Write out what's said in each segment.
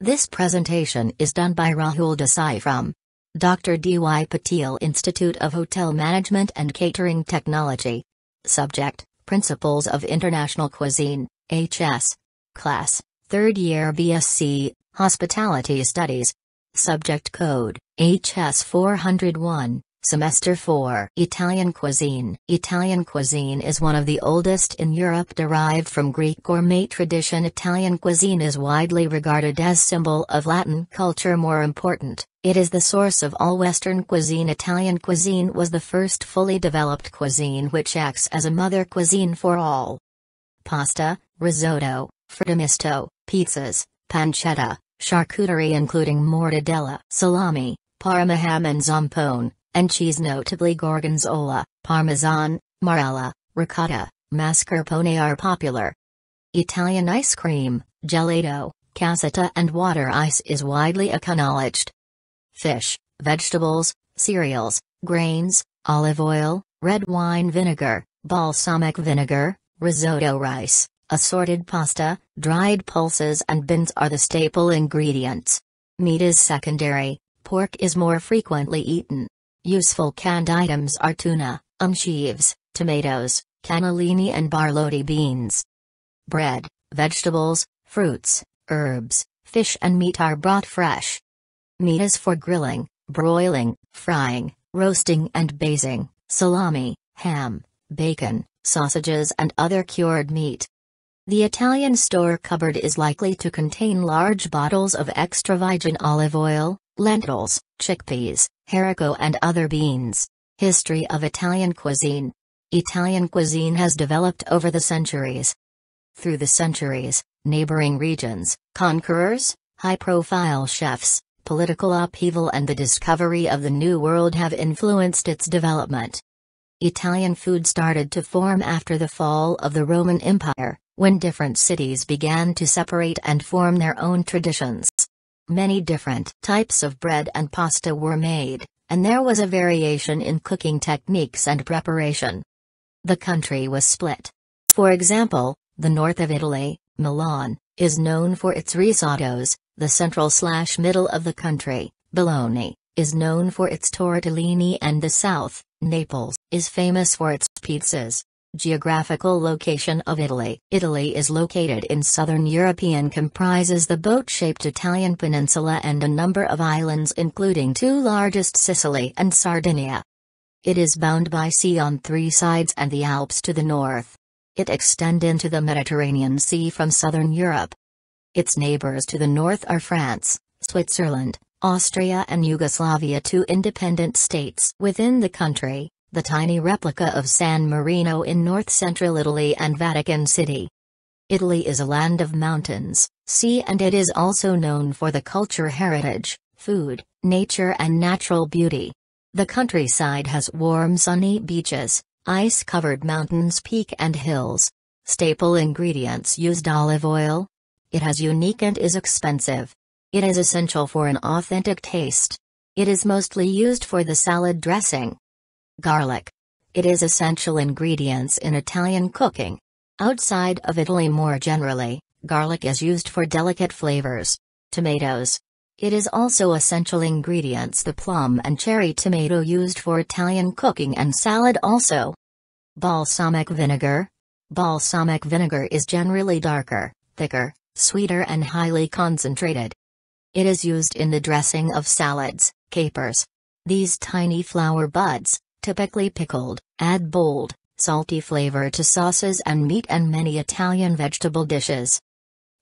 This presentation is done by Rahul Desai from Dr. D.Y. Patil Institute of Hotel Management and Catering Technology. Subject Principles of International Cuisine, HS. Class, 3rd year BSc, Hospitality Studies. Subject Code HS 401. Semester 4 Italian cuisine. Italian cuisine is one of the oldest in Europe derived from Greek gourmet tradition. Italian cuisine is widely regarded as symbol of Latin culture. More important, it is the source of all Western cuisine. Italian cuisine was the first fully developed cuisine which acts as a mother cuisine for all. Pasta, risotto, fritto pizzas, pancetta, charcuterie including mortadella, salami, parma ham and zampone, and cheese notably gorgonzola, parmesan, marella, ricotta, mascarpone are popular. Italian ice cream, gelato, cassata and water ice is widely acknowledged. Fish, vegetables, cereals, grains, olive oil, red wine vinegar, balsamic vinegar, risotto rice, assorted pasta, dried pulses and beans are the staple ingredients. Meat is secondary, pork is more frequently eaten. Useful canned items are tuna, anchovies, tomatoes, cannellini and borlotti beans. Bread, vegetables, fruits, herbs, fish and meat are brought fresh. Meat is for grilling, broiling, frying, roasting and basing, salami, ham, bacon, sausages and other cured meat. The Italian store cupboard is likely to contain large bottles of extra virgin olive oil, lentils, chickpeas, haricot and other beans. History of Italian cuisine. Italian cuisine has developed over the centuries. Through the centuries, neighboring regions, conquerors, high-profile chefs, political upheaval and the discovery of the New World have influenced its development. Italian food started to form after the fall of the Roman Empire, when different cities began to separate and form their own traditions. Many different types of bread and pasta were made, and there was a variation in cooking techniques and preparation. The country was split. For example, the north of Italy, Milan, is known for its risottos, the central slash middle of the country, Bologna, is known for its tortellini and the south, Naples, is famous for its pizzas. Geographical location of Italy Italy is located in southern Europe and comprises the boat-shaped Italian peninsula and a number of islands including two largest Sicily and Sardinia. It is bound by sea on three sides and the Alps to the north. It extend into the Mediterranean Sea from southern Europe. Its neighbors to the north are France, Switzerland, Austria and Yugoslavia two independent states within the country the tiny replica of San Marino in north-central Italy and Vatican City. Italy is a land of mountains, sea and it is also known for the culture heritage, food, nature and natural beauty. The countryside has warm sunny beaches, ice-covered mountains peak and hills. Staple ingredients used olive oil. It has unique and is expensive. It is essential for an authentic taste. It is mostly used for the salad dressing. Garlic. It is essential ingredients in Italian cooking. Outside of Italy more generally, garlic is used for delicate flavors. Tomatoes. It is also essential ingredients the plum and cherry tomato used for Italian cooking and salad also. Balsamic vinegar. Balsamic vinegar is generally darker, thicker, sweeter and highly concentrated. It is used in the dressing of salads, capers. These tiny flower buds, typically pickled, add bold, salty flavor to sauces and meat and many Italian vegetable dishes.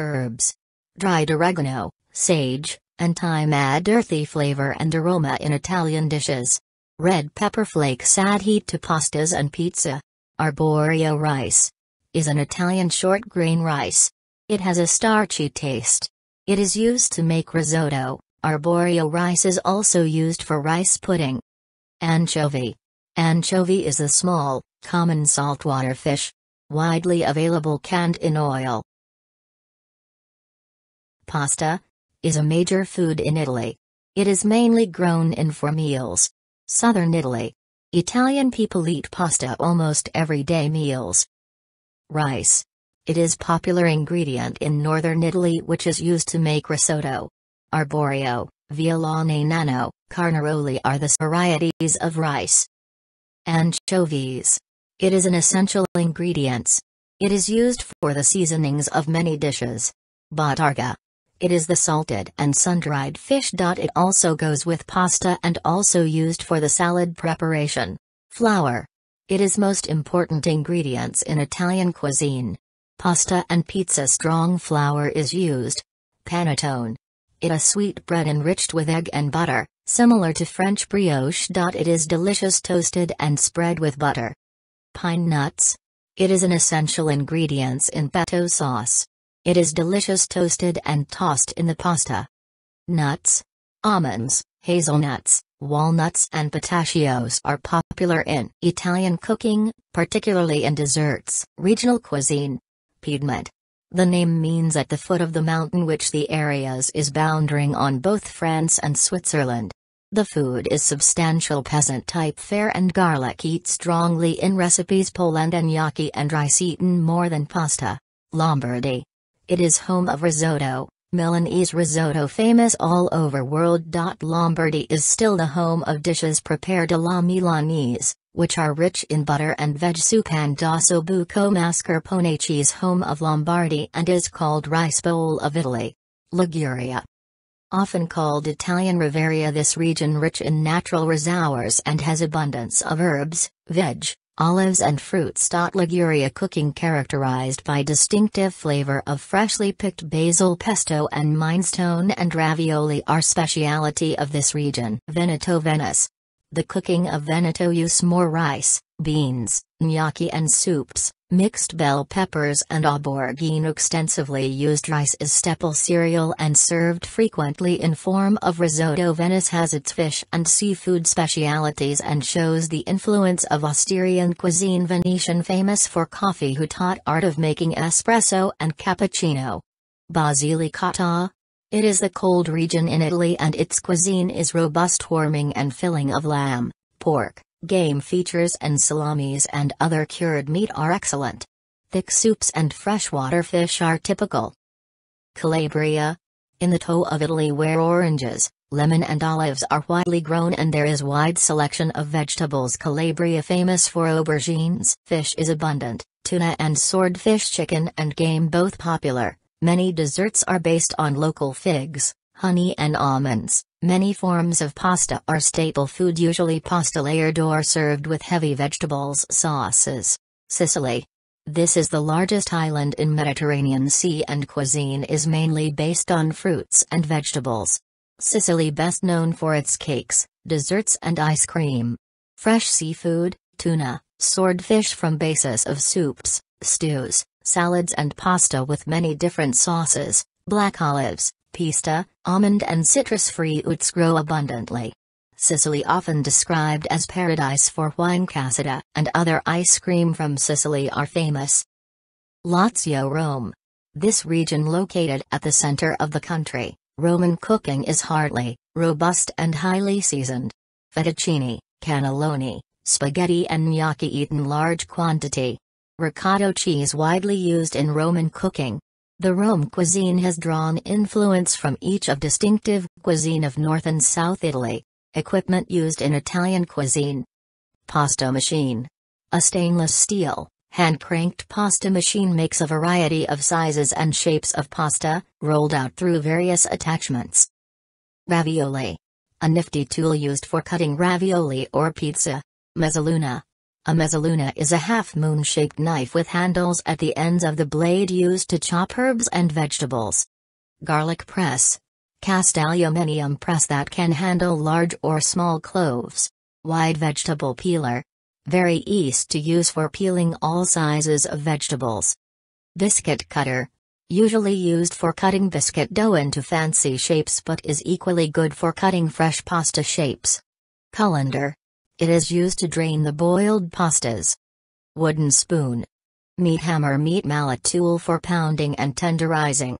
Herbs. Dried oregano, sage, and thyme add earthy flavor and aroma in Italian dishes. Red pepper flakes add heat to pastas and pizza. Arborio rice is an Italian short grain rice. It has a starchy taste. It is used to make risotto. Arborio rice is also used for rice pudding. Anchovy Anchovy is a small, common saltwater fish. Widely available canned in oil. Pasta is a major food in Italy. It is mainly grown in for meals. Southern Italy. Italian people eat pasta almost everyday meals. Rice It is popular ingredient in northern Italy which is used to make risotto. Arborio, Vialone Nano, Carnaroli are the varieties of rice. Anchovies. It is an essential ingredient. It is used for the seasonings of many dishes. Bottarga. It is the salted and sun-dried fish. It also goes with pasta and also used for the salad preparation. Flour. It is most important ingredients in Italian cuisine. Pasta and pizza strong flour is used. Panettone. It a sweet bread enriched with egg and butter, similar to French brioche. It is delicious toasted and spread with butter. Pine nuts. It is an essential ingredient in pesto sauce. It is delicious toasted and tossed in the pasta. Nuts. Almonds, hazelnuts, walnuts and pistachios are popular in Italian cooking, particularly in desserts. Regional cuisine. Piedmont. The name means at the foot of the mountain which the areas is bounding on both France and Switzerland. The food is substantial peasant type fare and garlic eat strongly in recipes Poland and gnocchi and rice eaten more than pasta. Lombardy. It is home of risotto, Milanese risotto famous all over world. Lombardy is still the home of dishes prepared a la Milanese, which are rich in butter and veg soup and also buco mascarpone cheese home of Lombardy and is called rice bowl of Italy. Liguria. Often called Italian Riviera this region rich in natural reservoirs and has abundance of herbs, veg, olives and fruits. Liguria cooking characterized by distinctive flavor of freshly picked basil pesto and minestrone and ravioli are speciality of this region. Veneto Venice the cooking of Veneto use more rice, beans, gnocchi and soups, mixed bell peppers and aubergine extensively used rice is staple cereal and served frequently in form of risotto. Venice has its fish and seafood specialities and shows the influence of Austrian cuisine. Venetian famous for coffee who taught art of making espresso and cappuccino. Basilicata, it is the cold region in Italy and its cuisine is robust warming and filling of lamb, pork, game features and salamis and other cured meat are excellent. Thick soups and freshwater fish are typical. Calabria. In the toe of Italy where oranges, lemon and olives are widely grown and there is wide selection of vegetables Calabria famous for aubergines. Fish is abundant, tuna and swordfish chicken and game both popular. Many desserts are based on local figs, honey and almonds. Many forms of pasta are staple food usually pasta layered or served with heavy vegetables sauces. Sicily. This is the largest island in Mediterranean Sea and cuisine is mainly based on fruits and vegetables. Sicily best known for its cakes, desserts and ice cream. Fresh seafood, tuna, swordfish from basis of soups, stews, salads and pasta with many different sauces, black olives, pista, almond and citrus-free oats grow abundantly. Sicily often described as paradise for wine cassata and other ice cream from Sicily are famous. Lazio Rome. This region located at the center of the country, Roman cooking is hearty, robust and highly seasoned. Fettuccine, cannelloni, spaghetti and gnocchi eaten large quantity, Ricotta cheese widely used in Roman cooking. The Rome cuisine has drawn influence from each of distinctive cuisine of North and South Italy. Equipment used in Italian cuisine. Pasta machine. A stainless steel, hand-cranked pasta machine makes a variety of sizes and shapes of pasta, rolled out through various attachments. Ravioli. A nifty tool used for cutting ravioli or pizza. Mezzaluna. A mezzaluna is a half-moon shaped knife with handles at the ends of the blade used to chop herbs and vegetables. Garlic press. Cast aluminium press that can handle large or small cloves. Wide vegetable peeler. Very easy to use for peeling all sizes of vegetables. Biscuit cutter. Usually used for cutting biscuit dough into fancy shapes but is equally good for cutting fresh pasta shapes. Colander. It is used to drain the boiled pastas. Wooden spoon. Meat hammer meat mallet tool for pounding and tenderizing.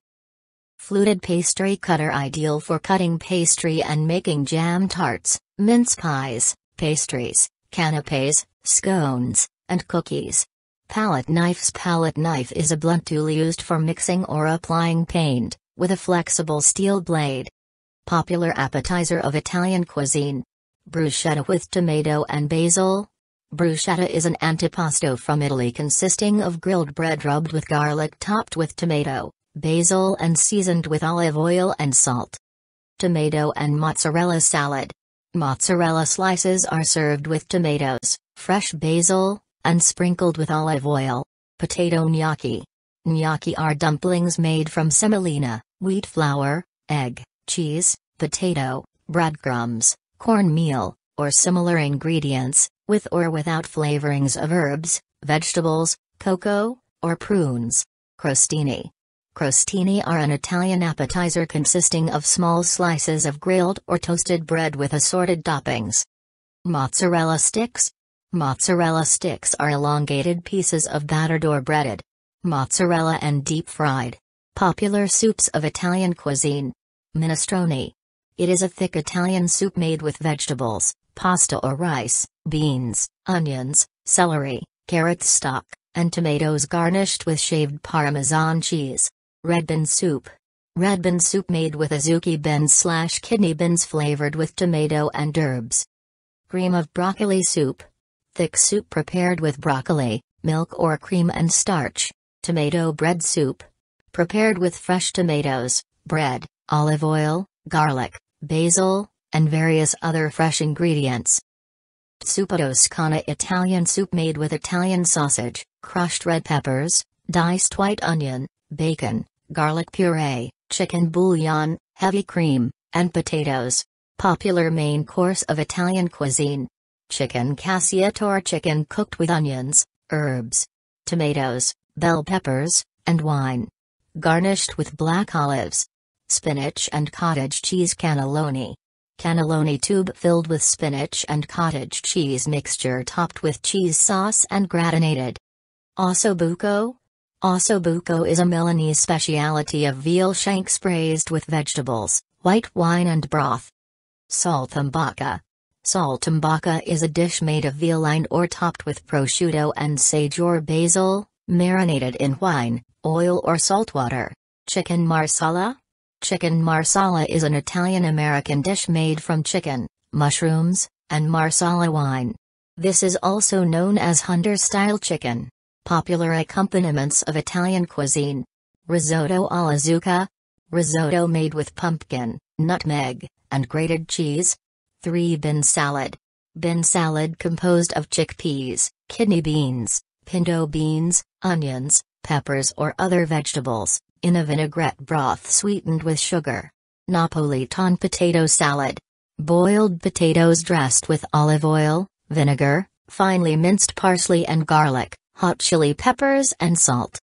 Fluted pastry cutter ideal for cutting pastry and making jam tarts, mince pies, pastries, canapes, scones, and cookies. Palette knives Palette knife is a blunt tool used for mixing or applying paint, with a flexible steel blade. Popular appetizer of Italian cuisine. Bruschetta with tomato and basil. Bruschetta is an antipasto from Italy consisting of grilled bread rubbed with garlic topped with tomato, basil and seasoned with olive oil and salt. Tomato and mozzarella salad. Mozzarella slices are served with tomatoes, fresh basil, and sprinkled with olive oil. Potato gnocchi. Gnocchi are dumplings made from semolina, wheat flour, egg, cheese, potato, breadcrumbs, cornmeal, or similar ingredients, with or without flavorings of herbs, vegetables, cocoa, or prunes. Crostini. Crostini are an Italian appetizer consisting of small slices of grilled or toasted bread with assorted toppings. Mozzarella sticks, Mozzarella sticks are elongated pieces of battered or breaded mozzarella and deep fried. Popular soups of Italian cuisine. Minestrone. It is a thick Italian soup made with vegetables, pasta or rice, beans, onions, celery, carrot stock, and tomatoes garnished with shaved Parmesan cheese. Red bean soup. Red bean soup made with azuki beans slash kidney beans flavored with tomato and herbs. Cream of broccoli soup thick soup prepared with broccoli, milk or cream and starch. Tomato bread soup. Prepared with fresh tomatoes, bread, olive oil, garlic, basil, and various other fresh ingredients. Zuppa Toscana Italian soup made with Italian sausage, crushed red peppers, diced white onion, bacon, garlic puree, chicken bouillon, heavy cream, and potatoes. Popular main course of Italian cuisine. Chicken cacciatore chicken cooked with onions, herbs, tomatoes, bell peppers, and wine. Garnished with black olives. Spinach and cottage cheese cannelloni. Cannelloni tube filled with spinach and cottage cheese mixture topped with cheese sauce and gratinated. Ossobuco? Ossobuco is a Milanese specialty of veal shanks braised with vegetables, white wine and broth. Saltimbocca. Saltimbocca is a dish made of veal line or topped with prosciutto and sage or basil, marinated in wine, oil or salt water. Chicken marsala? Chicken marsala is an Italian-American dish made from chicken, mushrooms, and marsala wine. This is also known as hunter-style chicken. Popular accompaniments of Italian cuisine. Risotto alla zucca. Risotto made with pumpkin, nutmeg, and grated cheese, 3 Bean salad. Bean salad composed of chickpeas, kidney beans, pinto beans, onions, peppers or other vegetables, in a vinaigrette broth sweetened with sugar. Napolitan potato salad. Boiled potatoes dressed with olive oil, vinegar, finely minced parsley and garlic, hot chili peppers and salt.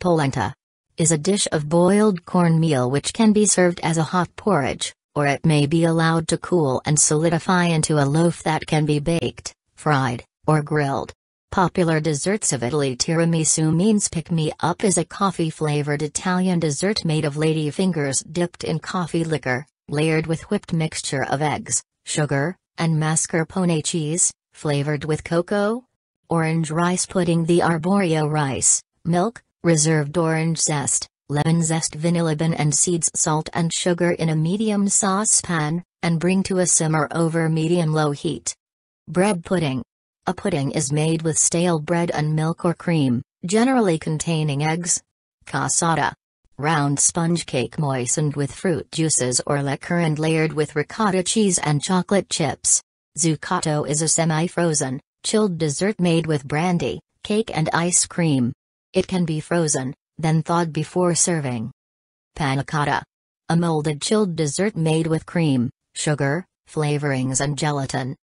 Polenta. Is a dish of boiled cornmeal which can be served as a hot porridge, or it may be allowed to cool and solidify into a loaf that can be baked, fried, or grilled. Popular desserts of Italy Tiramisu means pick-me-up is a coffee-flavored Italian dessert made of lady fingers dipped in coffee liquor, layered with whipped mixture of eggs, sugar, and mascarpone cheese, flavored with cocoa, orange rice pudding the arborio rice, milk, reserved orange zest, lemon zest vanilla bean and seeds salt and sugar in a medium saucepan, and bring to a simmer over medium-low heat. Bread pudding. A pudding is made with stale bread and milk or cream, generally containing eggs. Cassata. Round sponge cake moistened with fruit juices or liquor and layered with ricotta cheese and chocolate chips. Zuccotto is a semi-frozen, chilled dessert made with brandy, cake and ice cream. It can be frozen, then thawed before serving. Panna cotta. A molded chilled dessert made with cream, sugar, flavorings and gelatin.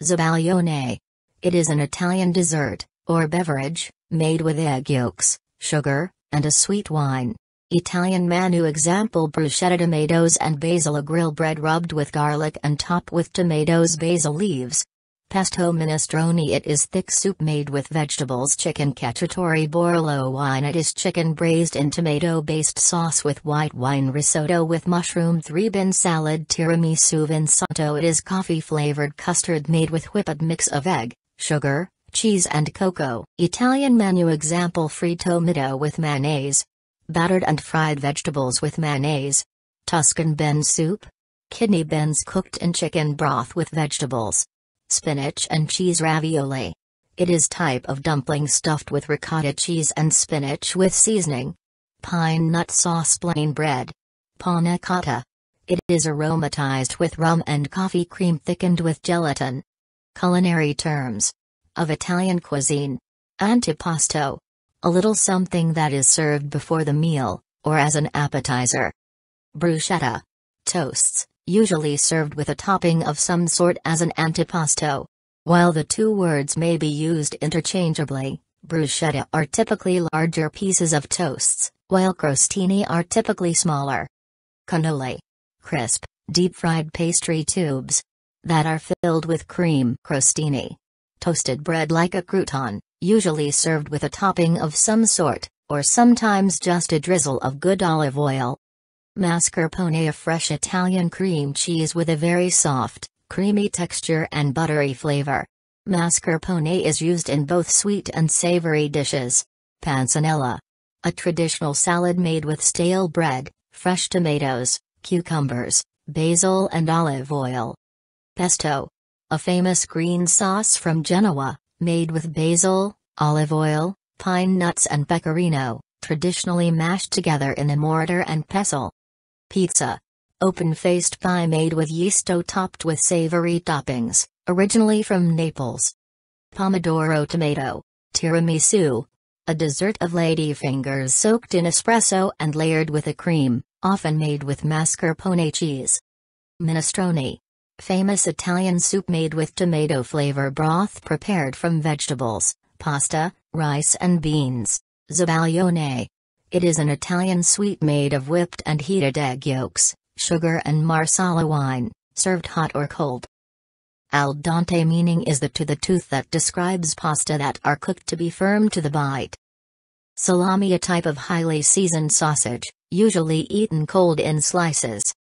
Zabaglione. It is an Italian dessert, or beverage, made with egg yolks, sugar, and a sweet wine. Italian menu example bruschetta tomatoes and basil a grill bread rubbed with garlic and topped with tomatoes basil leaves, Pesto minestrone. It is thick soup made with vegetables Chicken cacciatore Barolo wine. It is chicken braised in tomato-based sauce with white wine risotto with mushroom three bean salad Tiramisu Vinsanto It is coffee-flavored custard made with whipped mix of egg, sugar, cheese and cocoa. Italian menu example Fritto Misto with mayonnaise. Battered and fried vegetables with mayonnaise. Tuscan bean soup. Kidney beans cooked in chicken broth with vegetables. Spinach and cheese ravioli. It is type of dumpling stuffed with ricotta cheese and spinach with seasoning. Pine nut sauce plain bread. Panna cotta. It is aromatized with rum and coffee cream thickened with gelatin. Culinary terms. Of Italian cuisine. Antipasto. A little something that is served before the meal, or as an appetizer. Bruschetta. Toasts, usually served with a topping of some sort as an antipasto. While the two words may be used interchangeably, bruschetta are typically larger pieces of toasts, while crostini are typically smaller. Cannoli. Crisp, deep-fried pastry tubes. That are filled with cream crostini. Toasted bread like a crouton, usually served with a topping of some sort, or sometimes just a drizzle of good olive oil. Mascarpone a fresh Italian cream cheese with a very soft, creamy texture and buttery flavor. Mascarpone is used in both sweet and savory dishes. Panzanella. A traditional salad made with stale bread, fresh tomatoes, cucumbers, basil and olive oil. Pesto. A famous green sauce from Genoa, made with basil, olive oil, pine nuts and pecorino, traditionally mashed together in a mortar and pestle. Pizza. Open-faced pie made with yeast dough topped with savory toppings, originally from Naples. Pomodoro tomato. Tiramisu. A dessert of ladyfingers soaked in espresso and layered with a cream, often made with mascarpone cheese. Minestrone. Famous Italian soup made with tomato flavor broth prepared from vegetables, pasta, rice and beans. Zabaglione. It is an Italian sweet made of whipped and heated egg yolks, sugar and marsala wine, served hot or cold. Al dente meaning is the to the tooth that describes pasta that are cooked to be firm to the bite. Salami a type of highly seasoned sausage, usually eaten cold in slices.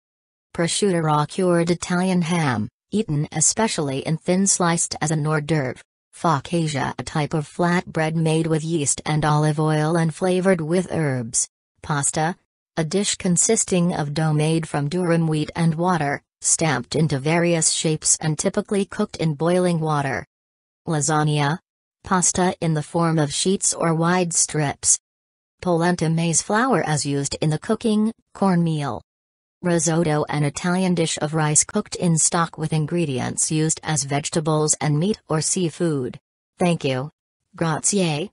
Prosciutto raw cured Italian ham, eaten especially in thin sliced as an hors d'oeuvre. Focaccia a type of flatbread made with yeast and olive oil and flavored with herbs. Pasta, a dish consisting of dough made from durum wheat and water, stamped into various shapes and typically cooked in boiling water. Lasagna. Pasta in the form of sheets or wide strips. Polenta maize flour as used in the cooking, cornmeal. Risotto an Italian dish of rice cooked in stock with ingredients used as vegetables and meat or seafood. Thank you. Grazie.